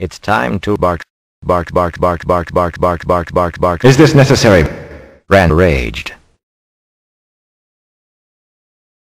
It's time to bark. Bark, bark, bark, bark, bark, bark, bark, bark, bark. Is this necessary? Ran raged.